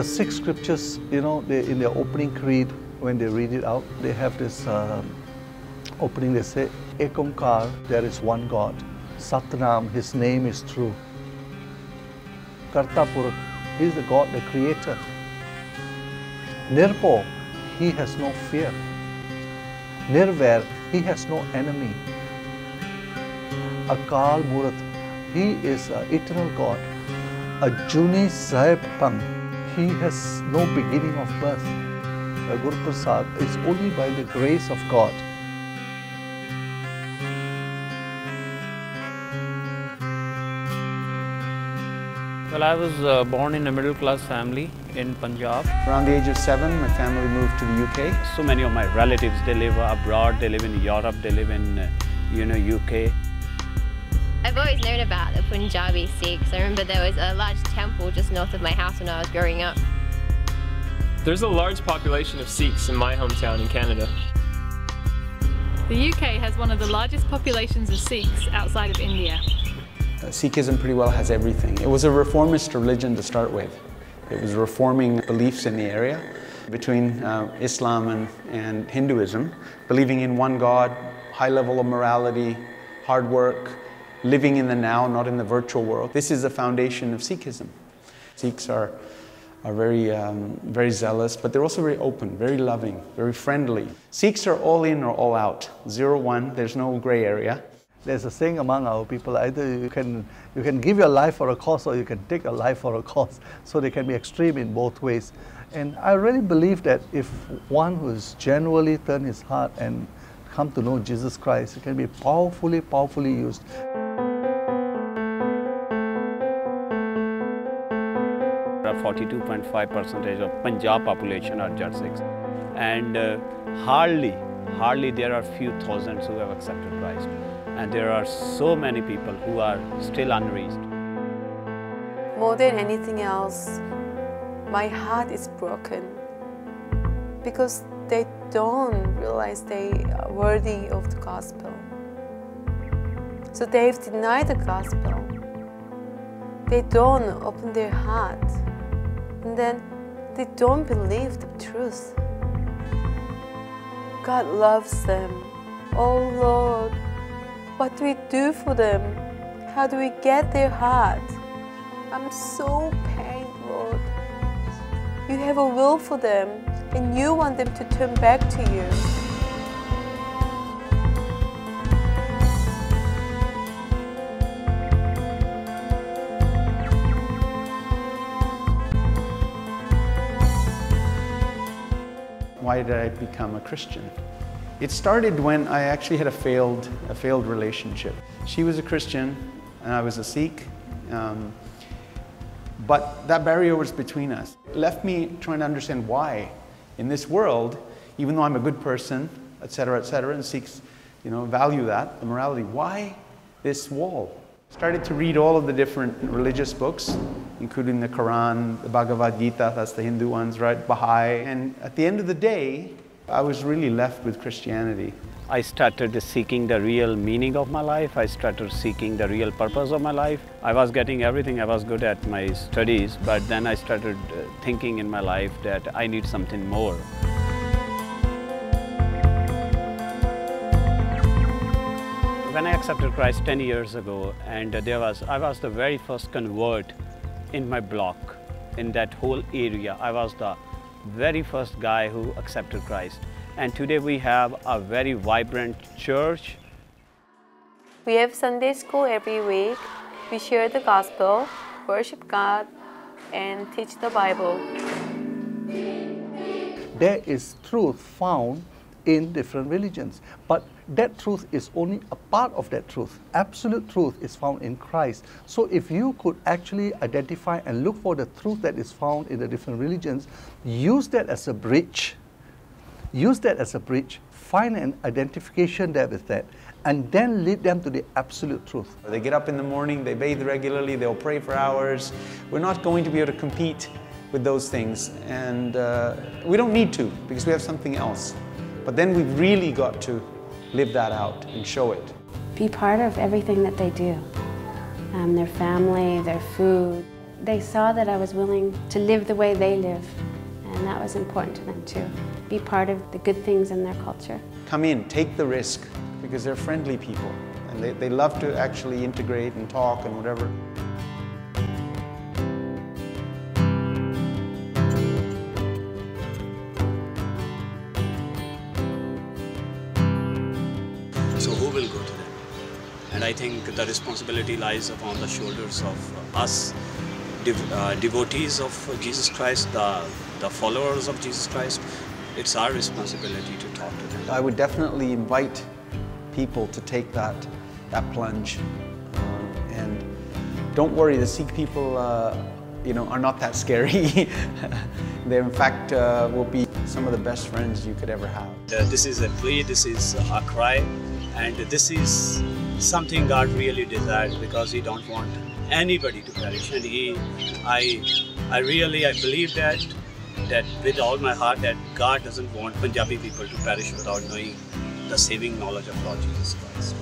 the Sikh scriptures, you know, they, in their opening creed, when they read it out, they have this um, opening, they say, Ekomkar, there is one God. Satnam, his name is true. Kartapur, he is the God, the creator. Nirpo, he has no fear. Nirvair, he has no enemy. Akal Murat, he is an eternal God. Ajuni Sahib he has no beginning of birth. A Guru Prasad is only by the grace of God. Well, I was uh, born in a middle class family in Punjab. Around the age of seven, my family moved to the UK. So many of my relatives, they live abroad, they live in Europe, they live in, uh, you know, UK. I've always known about the Punjabi Sikhs. I remember there was a large temple just north of my house when I was growing up. There's a large population of Sikhs in my hometown in Canada. The UK has one of the largest populations of Sikhs outside of India. Uh, Sikhism pretty well has everything. It was a reformist religion to start with. It was reforming beliefs in the area between uh, Islam and, and Hinduism, believing in one God, high level of morality, hard work, living in the now, not in the virtual world. This is the foundation of Sikhism. Sikhs are, are very, um, very zealous, but they're also very open, very loving, very friendly. Sikhs are all in or all out, zero one, there's no gray area. There's a saying among our people, either you can, you can give your life for a cause or you can take your life for a cause. So they can be extreme in both ways. And I really believe that if one who has genuinely turned his heart and come to know Jesus Christ, it can be powerfully, powerfully used. 42.5 percentage of Punjab population are Jat Sikhs. And uh, hardly, hardly there are few thousands who have accepted Christ. And there are so many people who are still unreached. More than anything else, my heart is broken because they don't realize they are worthy of the gospel. So they've denied the gospel. They don't open their heart. And then they don't believe the truth. God loves them. Oh Lord, what do we do for them? How do we get their heart? I'm so pained, Lord. You have a will for them, and you want them to turn back to you. Why did I become a Christian? It started when I actually had a failed, a failed relationship. She was a Christian and I was a Sikh. Um, but that barrier was between us. It left me trying to understand why in this world, even though I'm a good person, etc., etc., and Sikhs, you know, value that, the morality, why this wall? Started to read all of the different religious books, including the Quran, the Bhagavad Gita, that's the Hindu ones, right? Baha'i. And at the end of the day, I was really left with Christianity. I started seeking the real meaning of my life. I started seeking the real purpose of my life. I was getting everything. I was good at my studies, but then I started uh, thinking in my life that I need something more. When I accepted Christ 10 years ago, and there was, I was the very first convert in my block, in that whole area. I was the very first guy who accepted Christ. And today we have a very vibrant church. We have Sunday school every week. We share the gospel, worship God, and teach the Bible. There is truth found in different religions, but that truth is only a part of that truth. Absolute truth is found in Christ. So if you could actually identify and look for the truth that is found in the different religions, use that as a bridge use that as a bridge, find an identification there with that, and then lead them to the absolute truth. They get up in the morning, they bathe regularly, they'll pray for hours. We're not going to be able to compete with those things, and uh, we don't need to because we have something else. But then we've really got to live that out and show it. Be part of everything that they do. Um, their family, their food, they saw that I was willing to live the way they live, and that was important to them too. Be part of the good things in their culture. Come in, take the risk, because they're friendly people, and they, they love to actually integrate and talk and whatever. I think the responsibility lies upon the shoulders of us, dev- uh, devotees of Jesus Christ, the, the followers of Jesus Christ. It's our responsibility to talk to them. I would definitely invite people to take that, that plunge. Uh, and don't worry, the Sikh people uh, you know, are not that scary. they, in fact, uh, will be some of the best friends you could ever have. Uh, this is a plea, this is a cry, and this is something God really desires because He don't want anybody to perish. And He, I, I really, I believe that, that with all my heart, that God doesn't want Punjabi people to perish without knowing the saving knowledge of Lord Jesus Christ.